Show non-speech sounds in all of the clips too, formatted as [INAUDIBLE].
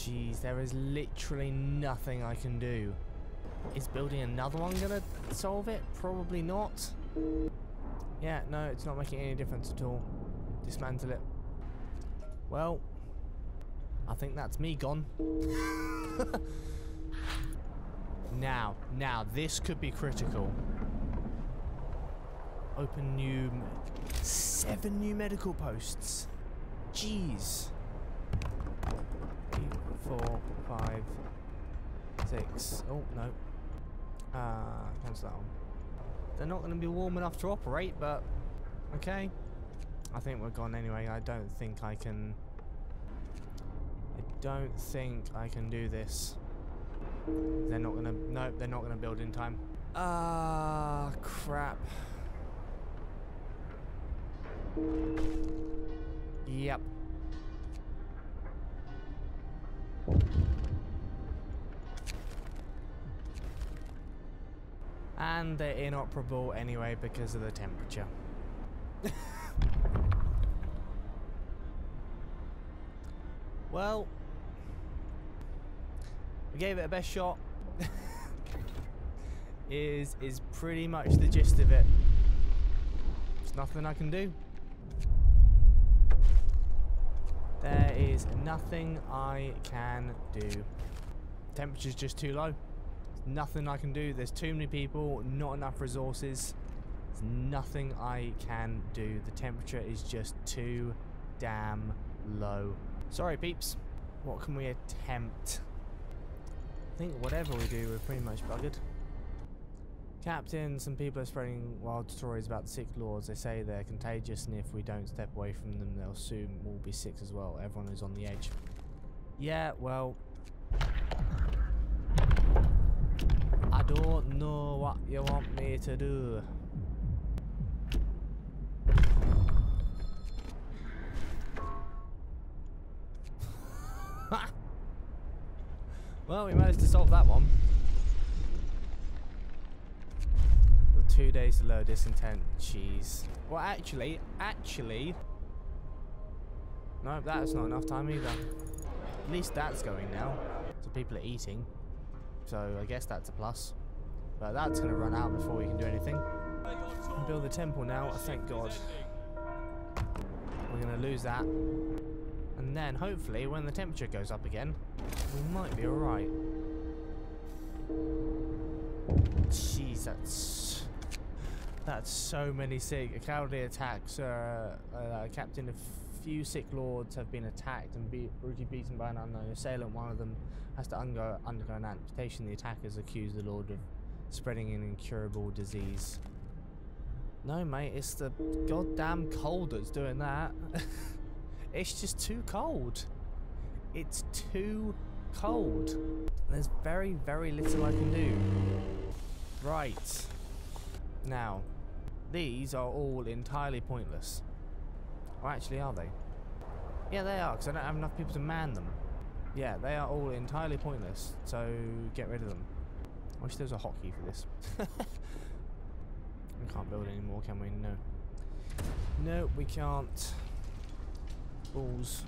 Jeez, there is literally nothing I can do. Is building another one gonna solve it? Probably not. Yeah, no, it's not making any difference at all. Dismantle it. Well, I think that's me gone. [LAUGHS] now, now, this could be critical. Open new... Seven new medical posts. Jeez. Four, five, six. Oh, no. Uh, cancel that one. They're not going to be warm enough to operate, but okay. I think we're gone anyway. I don't think I can... I don't think I can do this. They're not going to... No, they're not going to build in time. Ah, crap. Yep. And they're inoperable anyway because of the temperature. [LAUGHS] well, we gave it a best shot. [LAUGHS] is is pretty much the gist of it. There's nothing I can do. There is nothing I can do. Temperature's just too low. Nothing I can do. There's too many people, not enough resources. There's nothing I can do. The temperature is just too damn low. Sorry, peeps. What can we attempt? I think whatever we do, we're pretty much buggered. Captain, some people are spreading wild stories about the Sick Lords. They say they're contagious, and if we don't step away from them, they'll soon all be sick as well. Everyone is on the edge. Yeah, well... Don't know what you want me to do. [LAUGHS] well, we managed to solve that one. The two days to low discontent. Jeez. Well, actually, actually... No, that's not enough time either. At least that's going now. So people are eating. So I guess that's a plus. But that's going to run out before we can do anything. Build the temple now, I thank God. We're going to lose that. And then, hopefully, when the temperature goes up again, we might be alright. Jeez, that's... That's so many sick. Cowardly attack, sir. Uh, Captain, a few sick lords have been attacked and be brutally beaten by an unknown assailant. One of them has to undergo, undergo an amputation. The attackers accuse the lord of spreading an incurable disease. No, mate, it's the goddamn cold that's doing that. [LAUGHS] it's just too cold. It's too cold. There's very, very little I can do. Right. Now, these are all entirely pointless. Or actually, are they? Yeah, they are, because I don't have enough people to man them. Yeah, they are all entirely pointless, so get rid of them. I wish there was a hotkey for this. [LAUGHS] we can't build anymore, can we? No. No, we can't. Balls.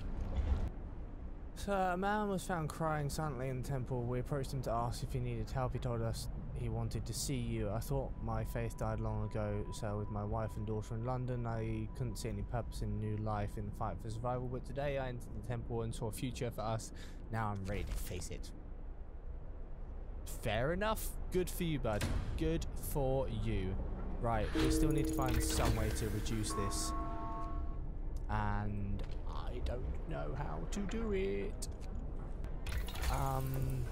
So, a man was found crying silently in the temple. We approached him to ask if he needed help. He told us he wanted to see you. I thought my faith died long ago, so with my wife and daughter in London, I couldn't see any purpose in new life in the fight for survival. But today I entered the temple and saw a future for us. Now I'm ready to face it. Fair enough. Good for you, bud. Good for you. Right, we still need to find some way to reduce this. And I don't know how to do it. Um,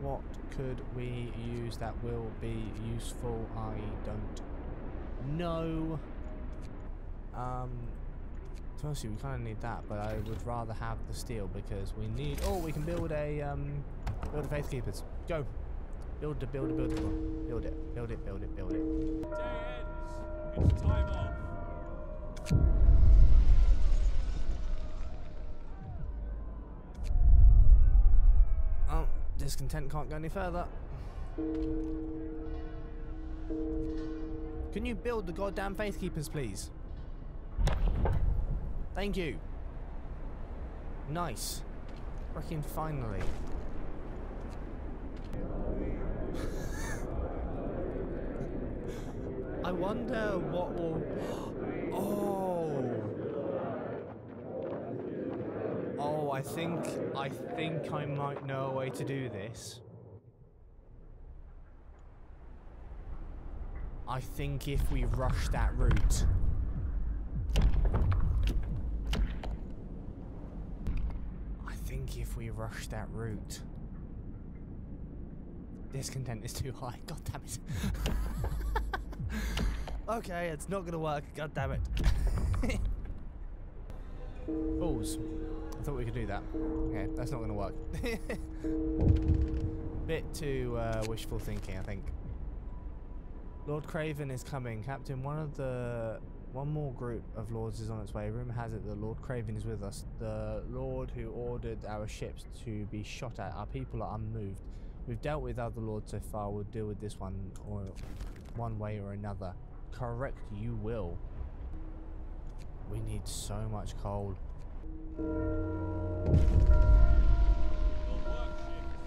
what could we use that will be useful? I don't know. Um, honestly, we kind of need that, but I would rather have the steel because we need. Oh, we can build a um, build a faith keepers. Go, build the build it, build it, build it, build it, build it, build it. Ends. It's time off. Oh, discontent can't go any further. Can you build the goddamn faith keepers, please? Thank you. Nice. Freaking finally. [LAUGHS] I wonder what will. [GASPS] Oh. Oh, I think I think I might know a way to do this. I think if we rush that route. I if we rush that route. Discontent is too high. [LAUGHS] God damn it. [LAUGHS] okay, it's not gonna work. God damn it. [LAUGHS] Balls. I thought we could do that. Okay, that's not gonna work. Bit too uh, wishful thinking, I think. Lord Craven is coming. Captain, one of the one more group of lords is on its way. Rumor has it that Lord Craven is with us. The lord who ordered our ships to be shot at. Our people are unmoved. We've dealt with other lords so far. We'll deal with this one or one way or another. Correct, you will. We need so much coal.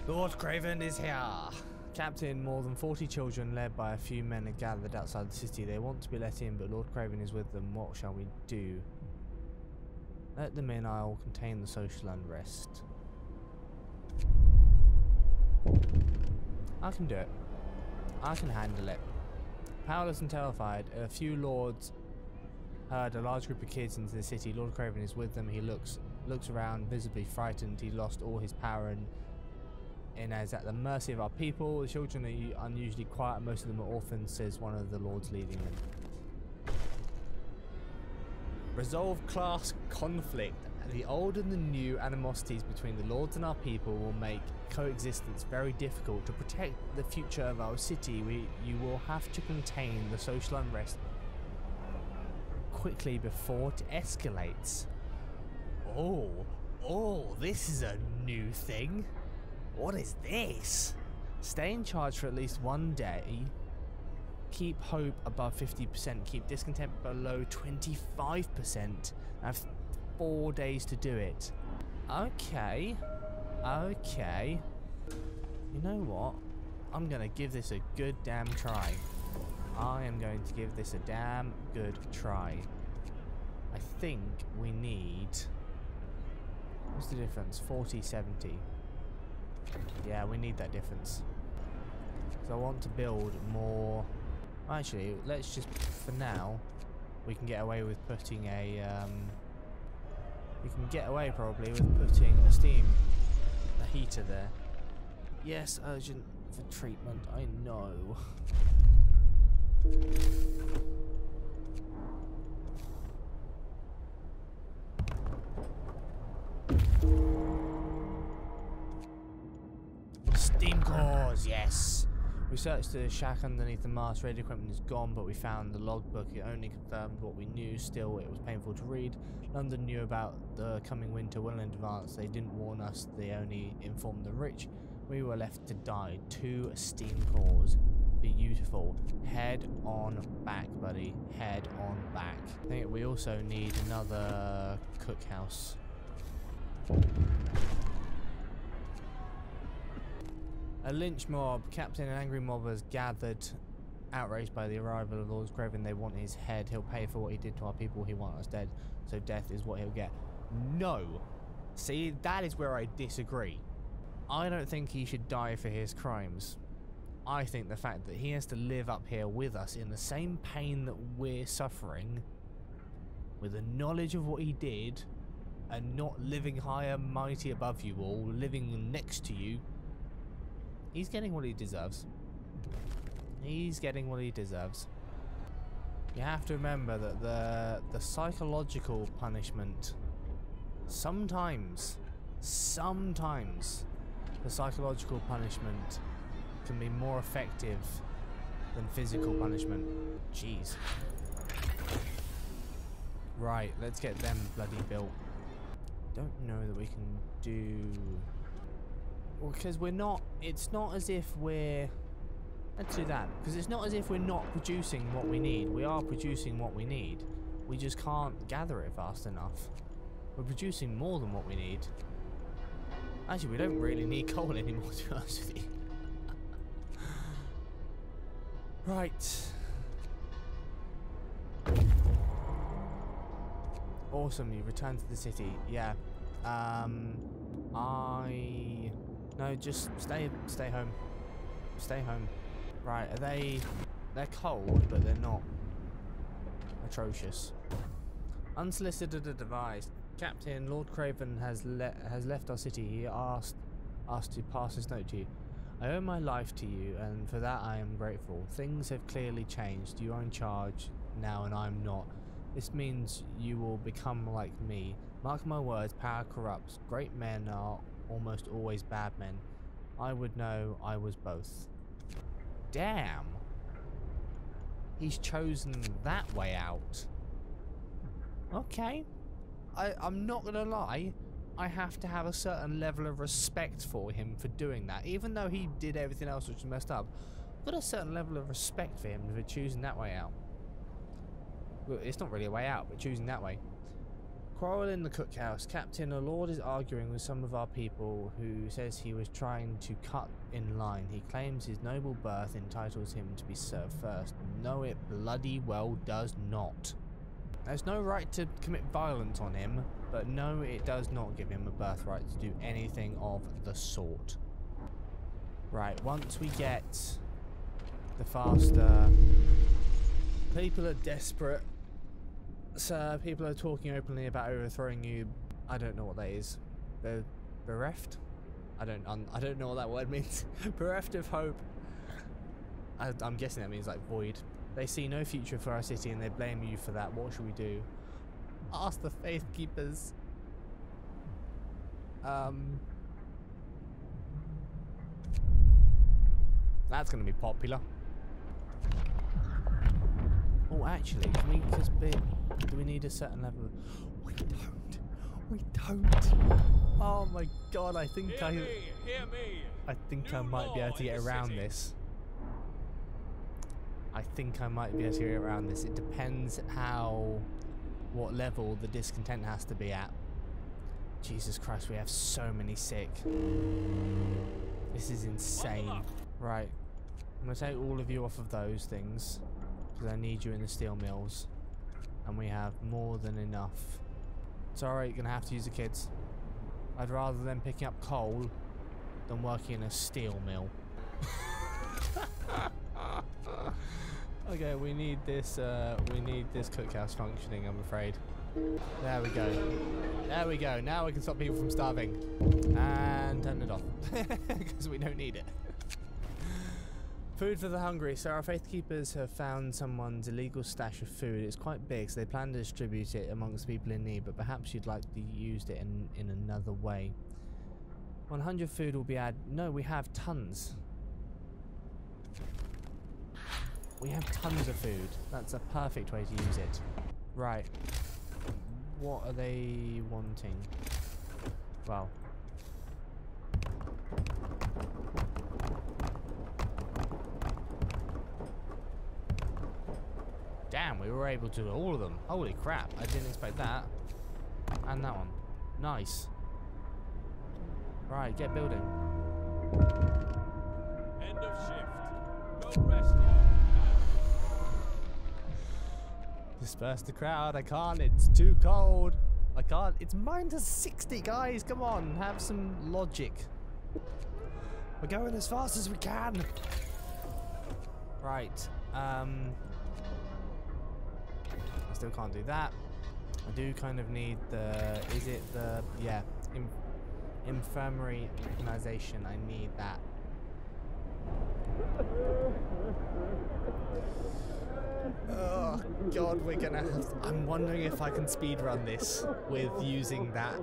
Lord Craven is here. Captain, more than 40 children led by a few men are gathered outside the city. They want to be let in, but Lord Craven is with them. What shall we do? Let them in, I'll contain the social unrest. I can do it. I can handle it. Powerless and terrified, a few lords herd a large group of kids into the city. Lord Craven is with them. He looks looks around, visibly frightened. He lost all his power and and is at the mercy of our people. The children are unusually quiet. Most of them are orphans, says one of the lords leading them. Resolve class conflict. The old and the new animosities between the lords and our people will make coexistence very difficult. To protect the future of our city, we you will have to contain the social unrest quickly before it escalates. Oh, oh, this is a new thing. What is this? Stay in charge for at least one day. Keep hope above 50%. Keep discontent below 25%. I have four days to do it. Okay. Okay. You know what? I'm going to give this a good damn try. I am going to give this a damn good try. I think we need. What's the difference? 40 70. Yeah, we need that difference. So I want to build more. Actually, let's just for now. We can get away with putting a. Um, we can get away probably with putting a steam, a heater there. Yes, urgent for treatment. I know. [LAUGHS] We searched the shack underneath the mast. Radio equipment is gone, but we found the logbook. It only confirmed what we knew. Still, it was painful to read. London knew about the coming winter well in advance. They didn't warn us. They only informed the rich. We were left to die. Two steam cores. Beautiful. Head on back, buddy. Head on back. I think we also need another cookhouse. A lynch mob, captain and angry mob has gathered, outraged by the arrival of Lord Craven. They want his head. He'll pay for what he did to our people. He wants us dead. So death is what he'll get. No. See, that is where I disagree. I don't think he should die for his crimes. I think the fact that he has to live up here with us in the same pain that we're suffering, with the knowledge of what he did, and not living high and mighty above you all, living next to you, he's getting what he deserves. He's getting what he deserves. You have to remember that the the psychological punishment sometimes sometimes the psychological punishment can be more effective than physical punishment. Jeez. Right, let's get them bloody built. Don't know that we can do because we're not. It's not as if we're. Let's do that because it's not as if we're not producing what we need. We are producing what we need. We just can't gather it fast enough. We're producing more than what we need. Actually, we don't really need coal [LAUGHS] anymore, to be honest with you. [LAUGHS] right. Awesome, you returned to the city. Yeah. Um, I... No, just stay, stay home. Stay home. Right, are they... They're cold, but they're not atrocious. Unsolicited advice. Captain, Lord Craven has le has left our city. He asked us to pass this note to you. I owe my life to you, and for that I am grateful. Things have clearly changed. You are in charge now, and I'm not. This means you will become like me. Mark my words, power corrupts. Great men are almost always bad men. I would know I was both. Damn. He's chosen that way out. Okay. I, I'm not gonna lie, I have to have a certain level of respect for him for doing that. Even though he did everything else which was messed up, I've got a certain level of respect for him for choosing that way out. Well, it's not really a way out, but choosing that way. Quarrel in the cookhouse. Captain, a lord is arguing with some of our people who says he was trying to cut in line. He claims his noble birth entitles him to be served first. No, it bloody well does not. There's no right to commit violence on him, but no, it does not give him a birthright to do anything of the sort. Right, once we get the faster... People are desperate. So people are talking openly about overthrowing you. I don't know what that is. Bereft? I don't I don't know what that word [LAUGHS] means. bereft of hope. I, I'm guessing that means like void. They see no future for our city and they blame you for that. What should we do? Ask the Faith Keepers. Um. That's going to be popular. Oh, actually, can we just be... Do we need a certain level. We don't. We don't. Oh my god, I think Hear I... me, hear me. I think I might be able to get around city. this. I think I might be able to get around this. It depends how, what level the discontent has to be at. Jesus Christ, we have so many sick. This is insane. Right, I'm gonna take all of you off of those things because I need you in the steel mills, and we have more than enough. It's alright, you're gonna have to use the kids. I'd rather them picking up coal than working in a steel mill. [LAUGHS] okay, we need this. Uh, we need this cookhouse functioning. I'm afraid. There we go. There we go. Now we can stop people from starving. And turn it off [LAUGHS] because we don't need it. Food for the hungry. So our faith keepers have found someone's illegal stash of food. It's quite big, so they plan to distribute it amongst people in need. But perhaps you'd like to use it in in another way. 100 food will be added. No, we have tons. We have tons of food. That's a perfect way to use it. Right. What are they wanting? Well. Damn, we were able to do all of them. Holy crap, I didn't expect that. And that one. Nice. Right, get building. End of shift. Go rest. Disperse the crowd. I can't. It's too cold. I can't. It's minus 60, guys. Come on. Have some logic. We're going as fast as we can. Right. Um. Still can't do that. I do kind of need the. Is it the. Yeah. Im, infirmary organization. I need that. Oh god, we're gonna have. I'm wondering if I can speed run this with using that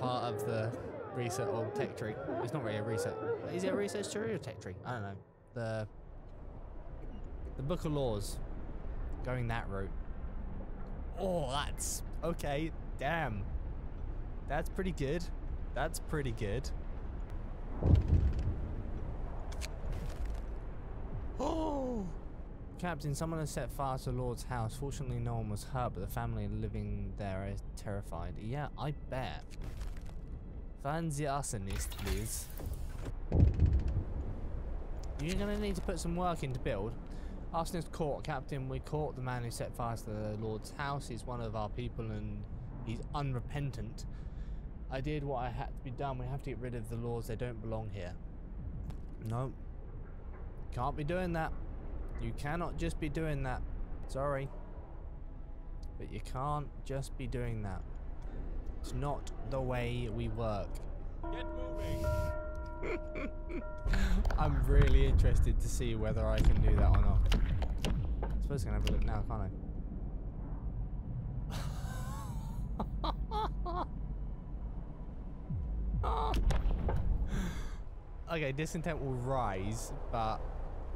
part of the research or tech tree. It's not really a research. Is it a research tree or tech tree? I don't know. The the book of laws. Going that route. Oh, that's okay. Damn. That's pretty good. That's pretty good. Oh. [GASPS] Captain, someone has set fire to Lord's house. Fortunately, no one was hurt, but the family living there is terrified. Yeah, I bet. Sie Arsonist, please. You're gonna need to put some work into build. Arsonist caught, Captain. We caught the man who set fire to the Lord's house. He's one of our people and he's unrepentant. I did what I had to be done. We have to get rid of the Lords. They don't belong here. No. Can't be doing that. You cannot just be doing that. Sorry. But you can't just be doing that. It's not the way we work. Get moving. I'm really interested to see whether I can do that or not. I suppose I can have a look now, can't I? [LAUGHS] okay, disintent will rise, but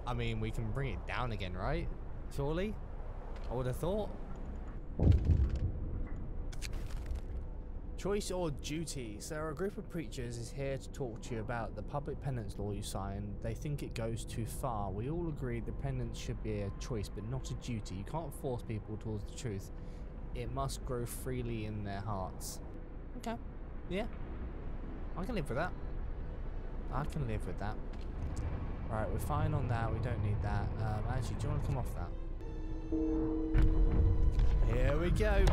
I mean, we can bring it down again, right? Surely? I would have thought. Choice or duty? So a group of preachers is here to talk to you about the public penance law you signed. They think it goes too far. We all agree the penance should be a choice but not a duty. You can't force people towards the truth. It must grow freely in their hearts. Okay. Yeah. I can live with that. I can live with that. Right, we're fine on that. We don't need that. Um, actually, do you want to come off that? Here we go.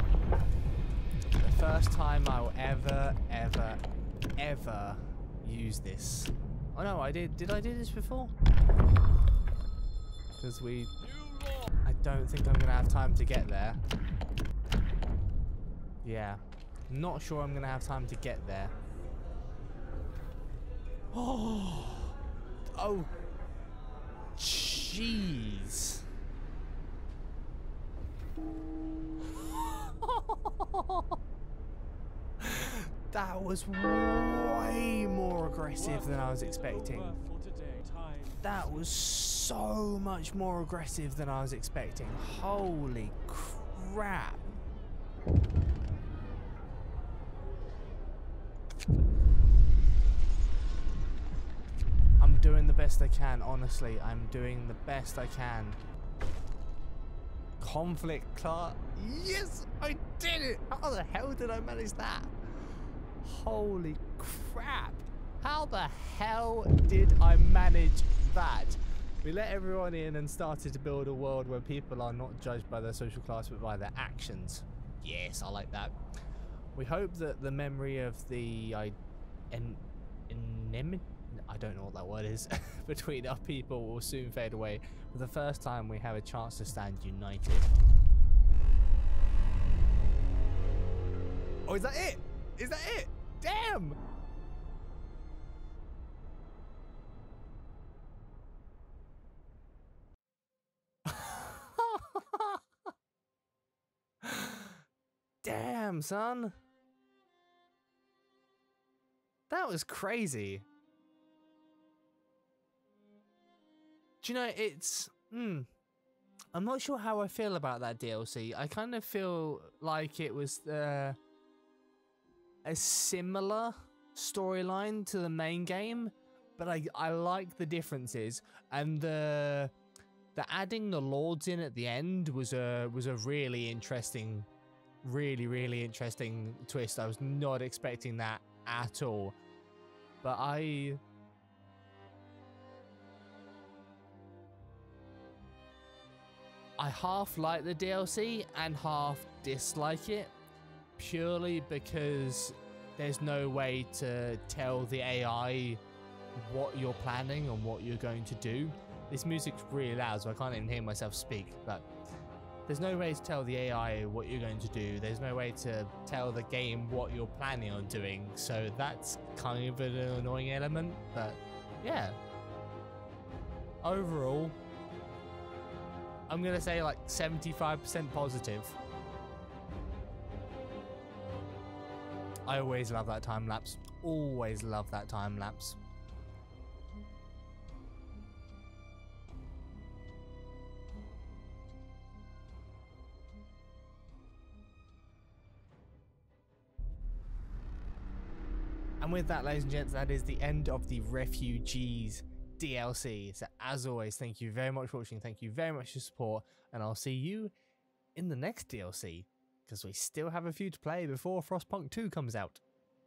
The first time I will ever, ever, ever use this. Oh no, I did. Did I do this before? Because we. I don't think I'm gonna have time to get there. Yeah. Not sure I'm gonna have time to get there. Oh. [GASPS] Oh. Jeez. That was way more aggressive than I was expecting. That was so much more aggressive than I was expecting. Holy crap. I'm doing the best I can, honestly. I'm doing the best I can. Conflict Clark. Yes, I did it. How the hell did I manage that? Holy crap. How the hell did I manage that? We let everyone in and started to build a world where people are not judged by their social class but by their actions. Yes, I like that. We hope that the memory of the I, en, enem, I don't know what that word is [LAUGHS] between our people will soon fade away. For the first time, we have a chance to stand united. Oh, is that it? Is that it? Damn! [LAUGHS] Damn, son. That was crazy. Do you know, it's. Hmm. I'm not sure how I feel about that DLC. I kind of feel like it was uh, a similar storyline to the main game, but I, I like the differences and the the adding the lords in at the end was a was a really interesting really really interesting twist. I was not expecting that at all. But I I half like the DLC and half dislike it purely because there's no way to tell the AI what you're planning and what you're going to do. This music's really loud, so I can't even hear myself speak, but there's no way to tell the AI what you're going to do. There's no way to tell the game what you're planning on doing. So that's kind of an annoying element, but yeah. Overall, I'm going to say like 75% positive. I always love that time lapse. Always love that time lapse. And with that, ladies and gents, that is the end of the Refugees DLC. So, as always, thank you very much for watching. Thank you very much for your support. And I'll see you in the next DLC because we still have a few to play before Frostpunk 2 comes out.